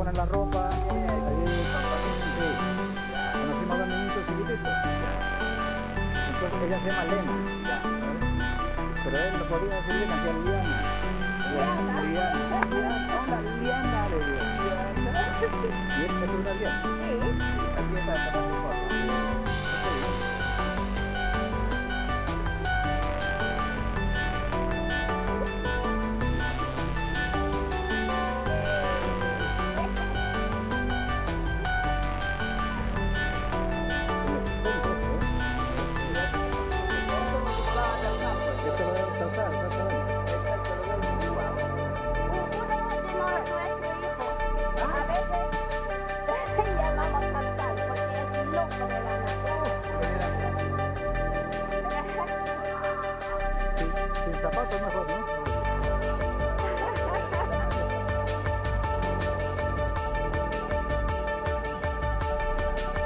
ponen la ropa, sí. Conocimos a chiquititos. Entonces ella se llama Lena, pero él no podía decir Lena, que era Liana. Liana, Liana, Liana, Liana, le digo. Y él me una Liana. Aquí está, está sin, sin zapatos mejor, ¿no?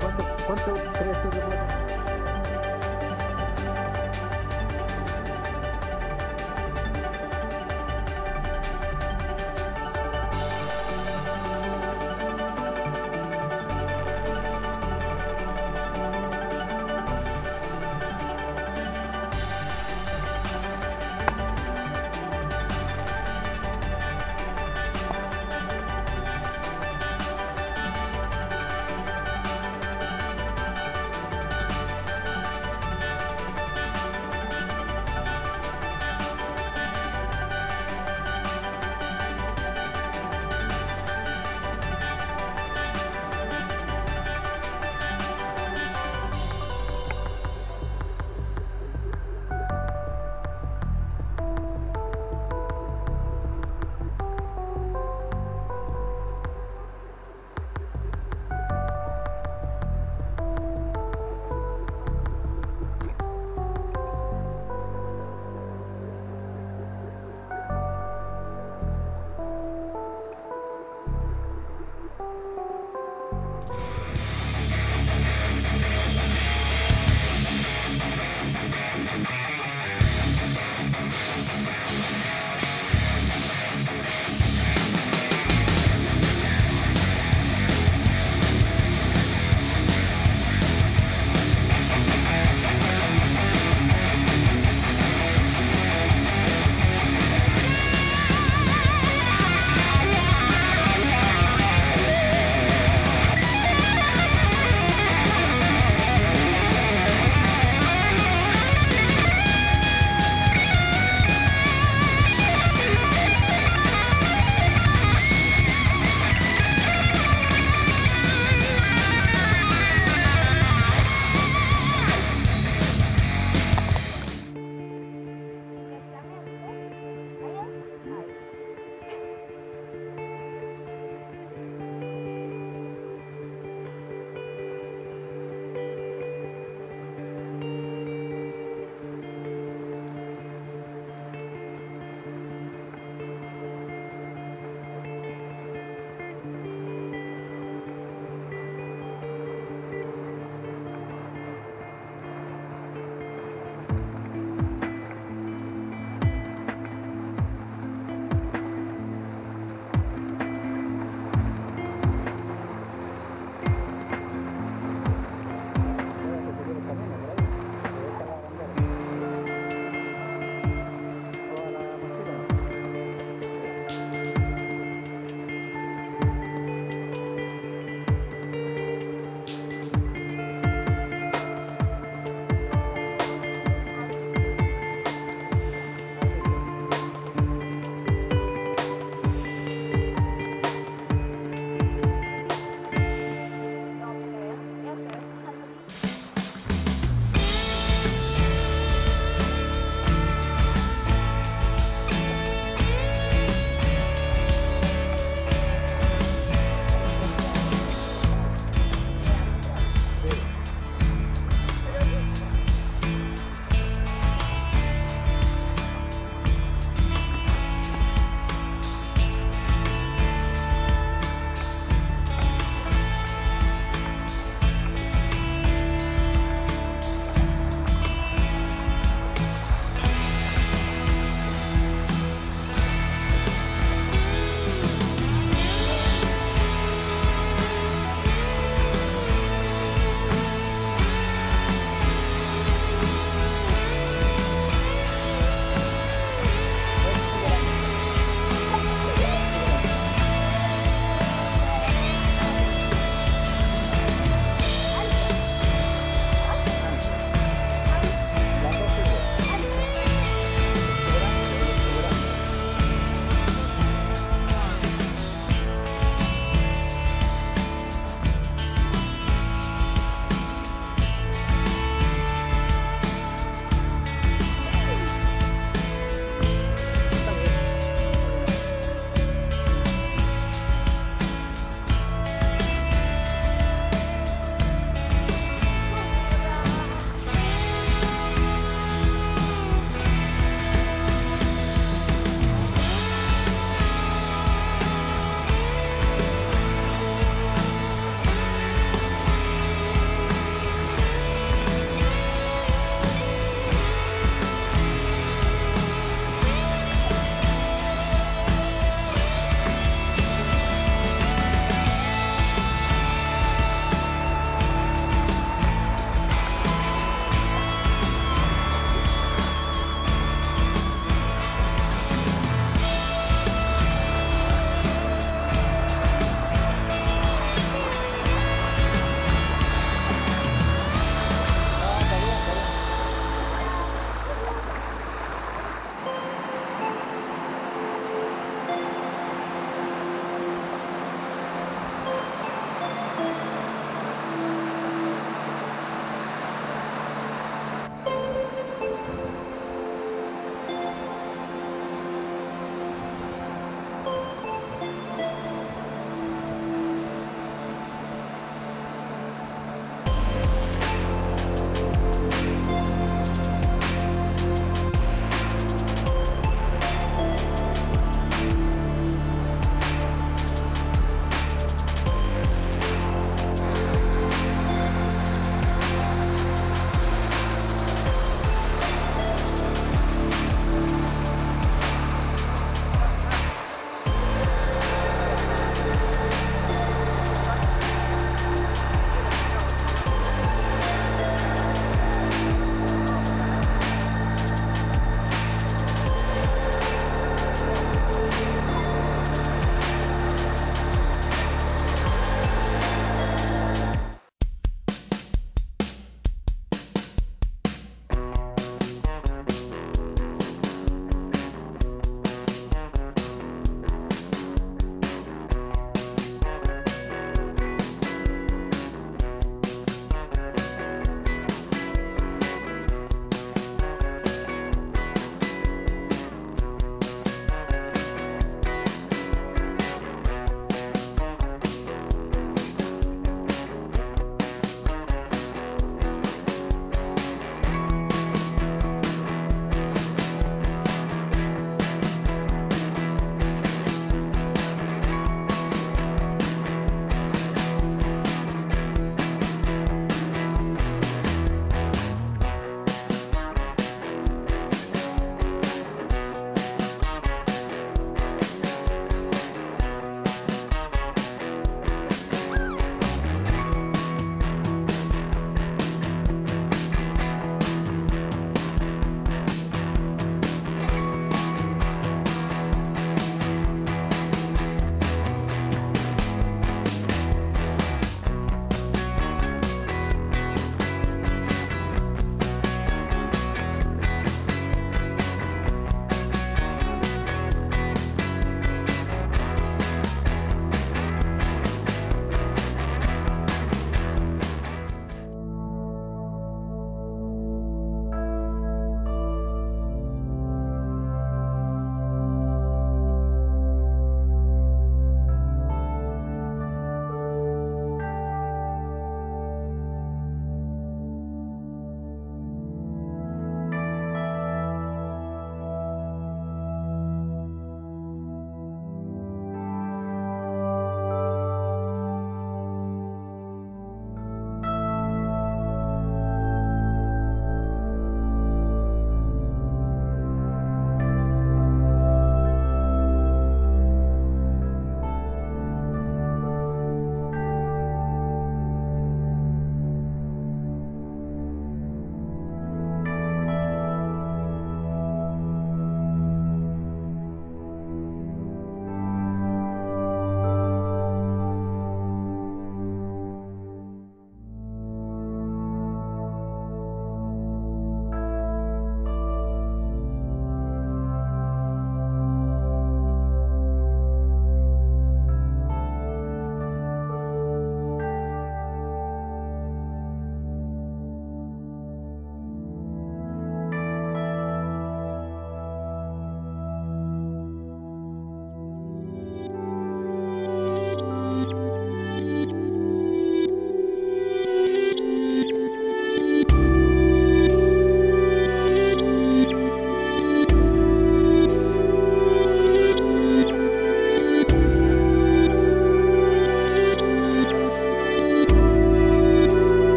¿Cuánto, cuánto crees que